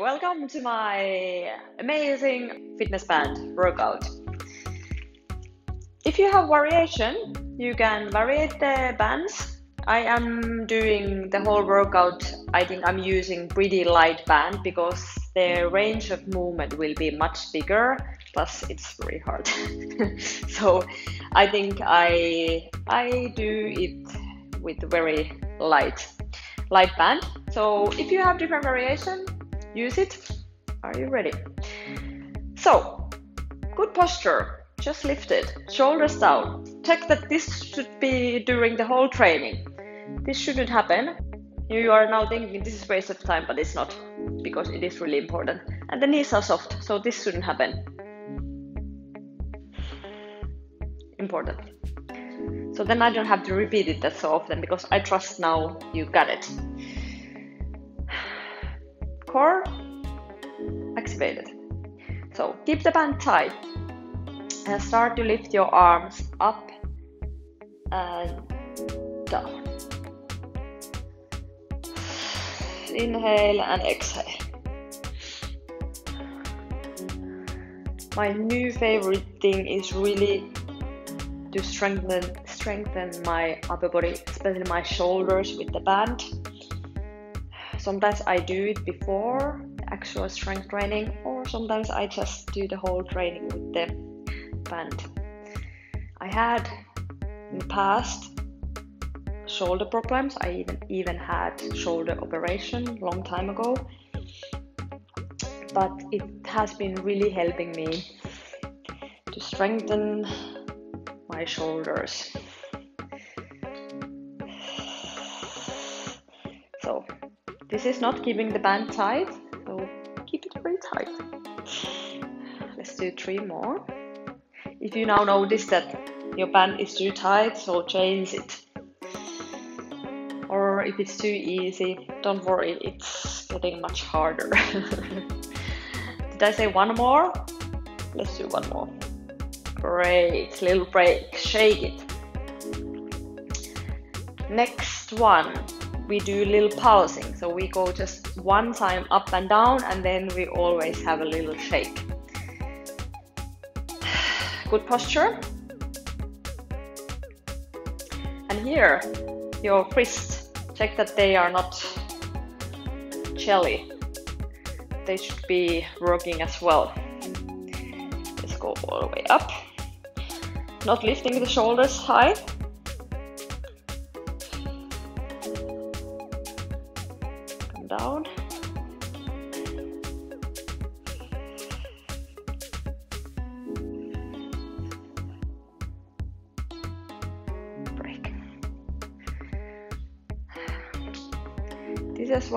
welcome to my amazing fitness band workout. If you have variation, you can vary the bands. I am doing the whole workout. I think I'm using pretty light band because the range of movement will be much bigger. Plus, it's very hard. so I think I I do it with very light light band. So if you have different variation, use it. Are you ready? So, good posture, just lift it, shoulders down. Check that this should be during the whole training. This shouldn't happen. You are now thinking this is waste of time, but it's not because it is really important. And the knees are soft, so this shouldn't happen. Important. So then I don't have to repeat it that so often because I trust now you got it. Core activated. So keep the band tight and start to lift your arms up and down. Inhale and exhale. My new favorite thing is really to strengthen strengthen my upper body, especially my shoulders with the band. Sometimes I do it before actual strength training, or sometimes I just do the whole training with the band. I had in the past shoulder problems. I even even had shoulder operation long time ago. But it has been really helping me to strengthen my shoulders. This is not keeping the band tight, so keep it very tight. Let's do three more. If you now notice that your band is too tight, so change it. Or if it's too easy, don't worry, it's getting much harder. Did I say one more? Let's do one more. Great, little break, shake it. Next one, we do little pausing. So we go just one time up and down and then we always have a little shake. Good posture. And here, your wrists, check that they are not jelly. They should be working as well. Let's go all the way up. Not lifting the shoulders high.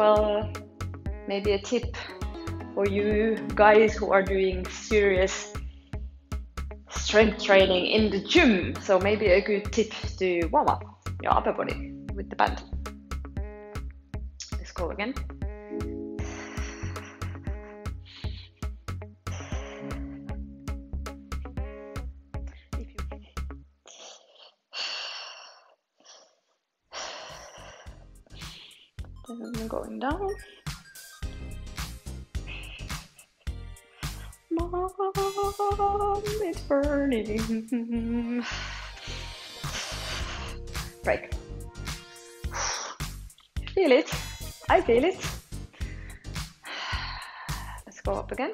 Well, maybe a tip for you guys who are doing serious strength training in the gym. So maybe a good tip to warm up your upper body with the band. Let's go again. Then going down. Mom, it's burning. Break. Feel it. I feel it. Let's go up again.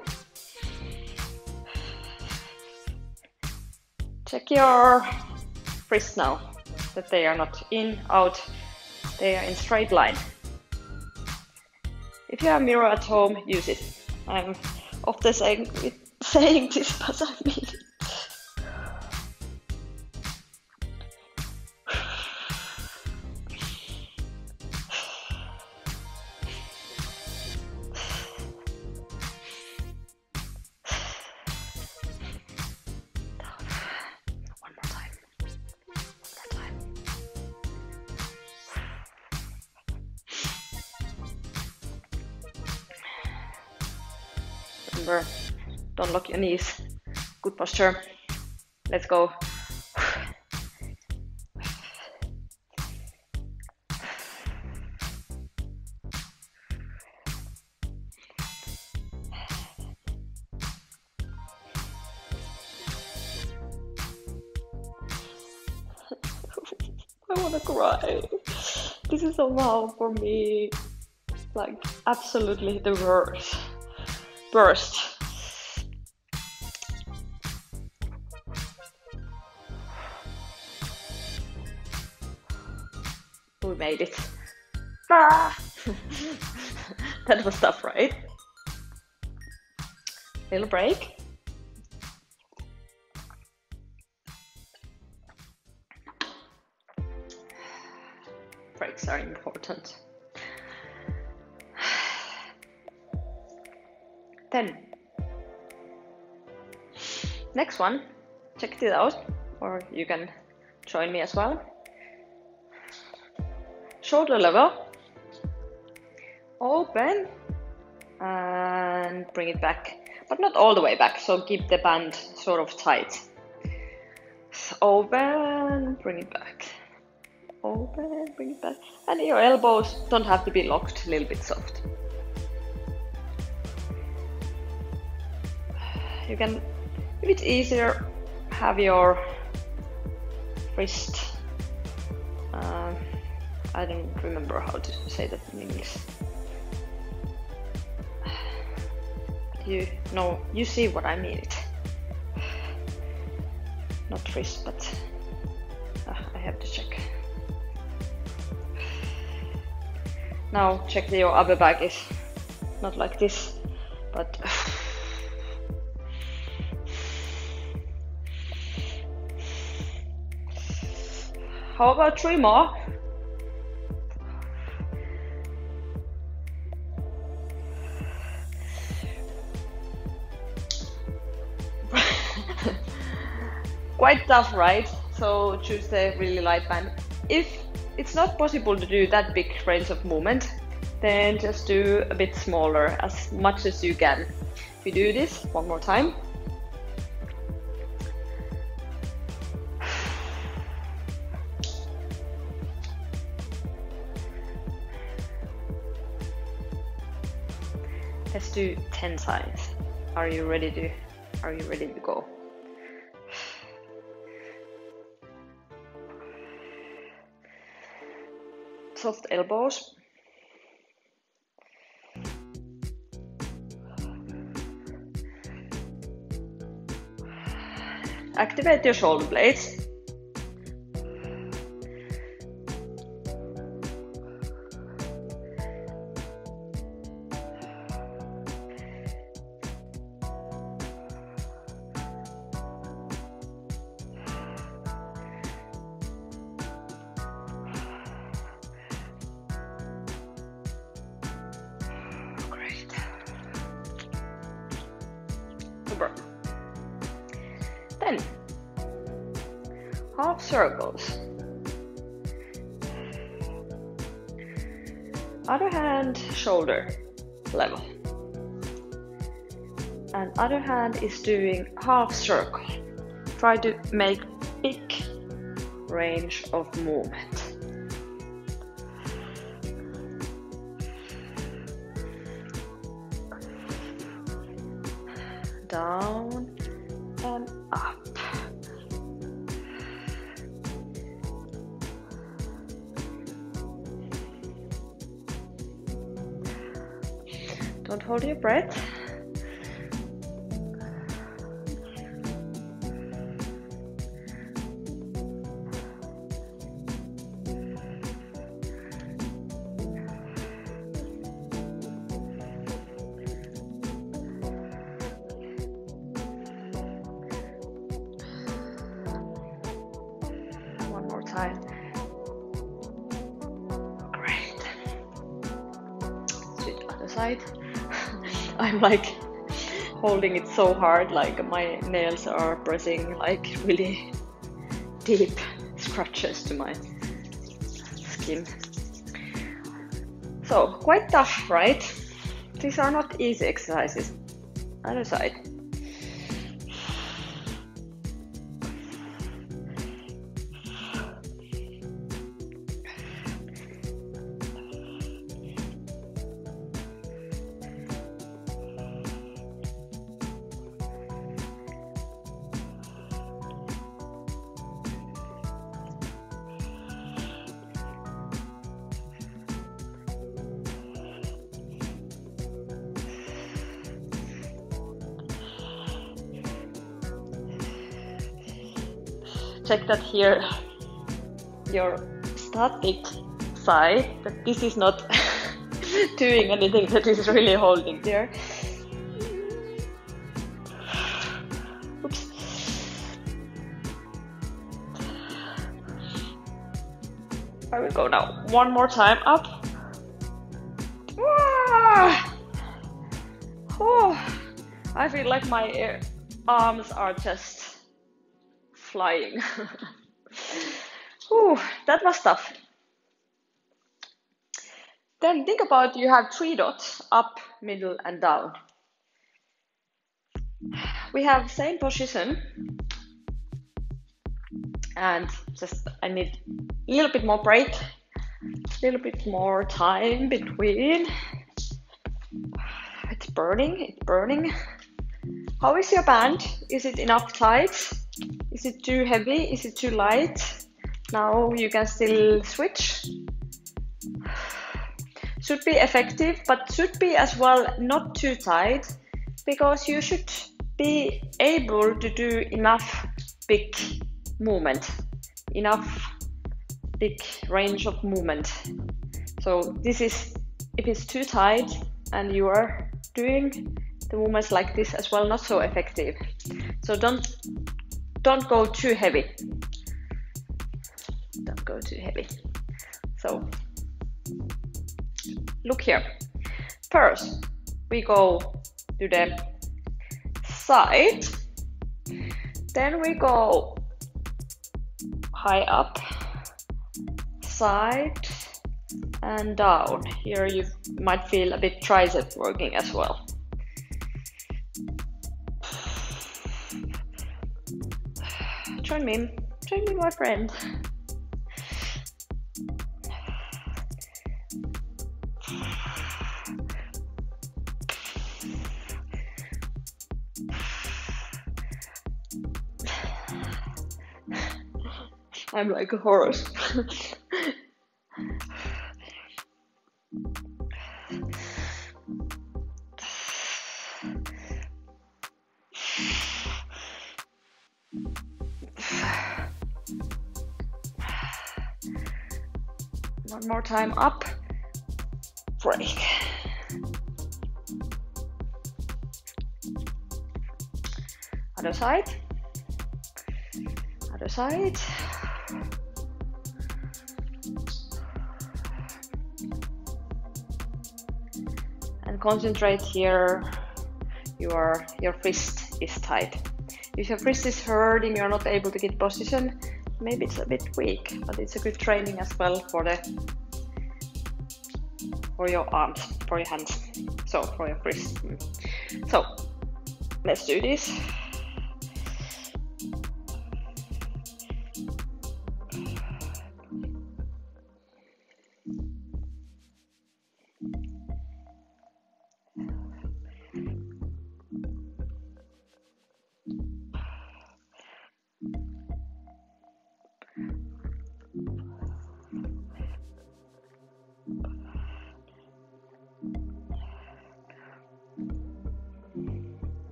Check your wrists now that they are not in, out, they are in straight line. If you have a mirror at home, use it. I'm often saying, saying this, but I mean Remember, don't lock your knees. Good posture. Let's go. I wanna cry. This is so wow for me. Like absolutely the worst. Worst. We made it. Ah! that was tough, right? Little break. Breaks are important. Then, next one, check it out, or you can join me as well. Shoulder level, open, and bring it back, but not all the way back, so keep the band sort of tight. Open, bring it back. Open, bring it back. And your elbows don't have to be locked, a little bit soft. You can, if it's easier, have your wrist. Uh, I don't remember how to say that in English. You know, you see what I mean. It not wrist, but uh, I have to check. Now check that your upper back is not like this, but how about three more? Quite tough, right? So choose the really light band. If it's not possible to do that big range of movement, then just do a bit smaller as much as you can. If you do this one more time, let's do 10 times. Are you ready to are you ready to go? soft elbows. Activate your shoulder blades. Then, half circles. Other hand, shoulder level. And other hand is doing half circle. Try to make big range of movement. Down and up. Don't hold your breath. I'm like holding it so hard, like my nails are pressing like really deep scratches to my skin. So, quite tough, right? These are not easy exercises. Other side. Check that here your static side that this is not doing anything that is really holding there. Oops. I will go now one more time up. Ah! Oh, I feel like my eh, arms are just flying. Ooh, that was tough. Then think about you have three dots, up, middle and down. We have same position and just I need a little bit more break, a little bit more time between. It's burning, it's burning. How is your band? Is it enough tight? Is it too heavy? Is it too light? Now you can still switch should be effective, but should be as well not too tight because you should be able to do enough big movement, enough big range of movement. So this is if it's too tight and you are doing the movements like this as well, not so effective. So don't don't go too heavy. Don't go too heavy. So look here. First, we go to the side, then we go high up, side, and down. Here you might feel a bit tricep working as well. Join me, join me, my friend. I'm like a horse. One more time up, break. Other side, other side. And concentrate here your your wrist is tight if your wrist is hurting you're not able to get position maybe it's a bit weak but it's a good training as well for the for your arms for your hands so for your wrist so let's do this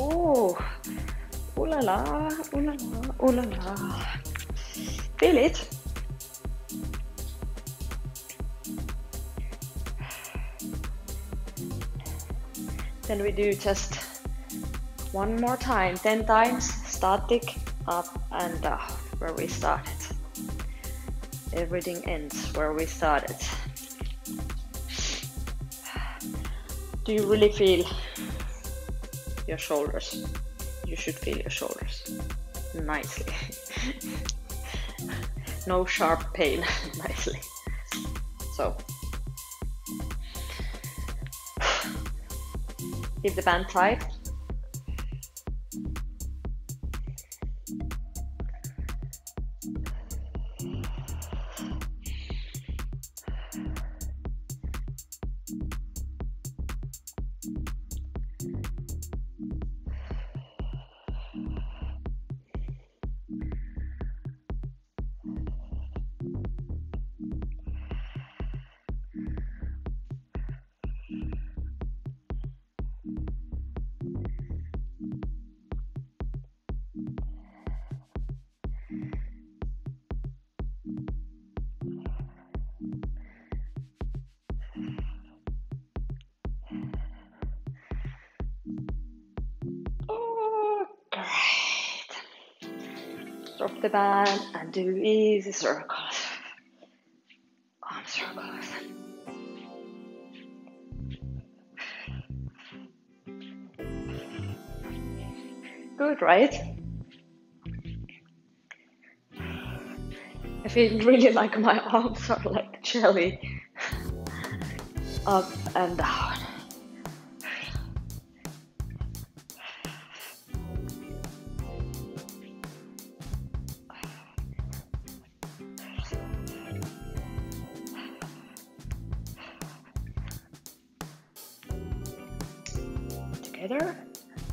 Oh, ooh la la, ooh la la, ooh la la. Feel it. Then we do just one more time, 10 times, static, up and down, where we started. Everything ends where we started. Do you really feel your shoulders. You should feel your shoulders nicely. no sharp pain, nicely. So, keep the band tight. Of the band and do easy circles. Arm circles. Good, right? I feel really like my arms are like jelly. Up and down. Together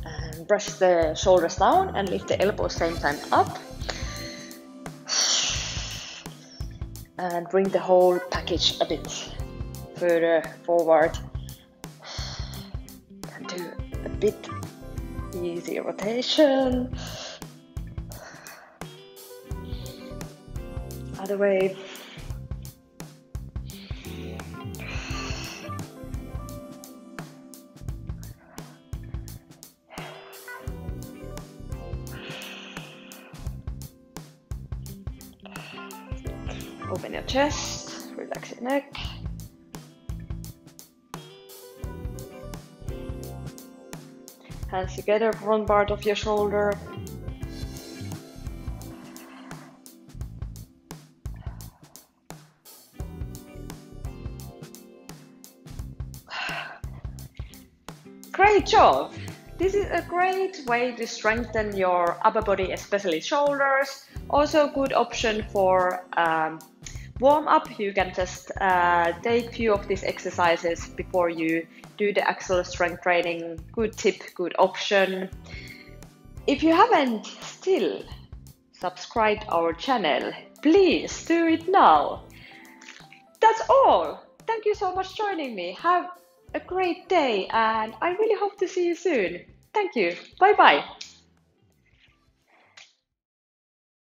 and um, brush the shoulders down and lift the elbows same time up. And bring the whole package a bit further forward. And do a bit easy rotation. Other way Open your chest, relax your neck. Hands together, front part of your shoulder. Great job! This is a great way to strengthen your upper body, especially shoulders. Also, a good option for um, warm up. You can just uh, take few of these exercises before you do the actual strength training. Good tip, good option. If you haven't still subscribed our channel, please do it now. That's all. Thank you so much joining me. Have a great day and I really hope to see you soon. Thank you. Bye bye.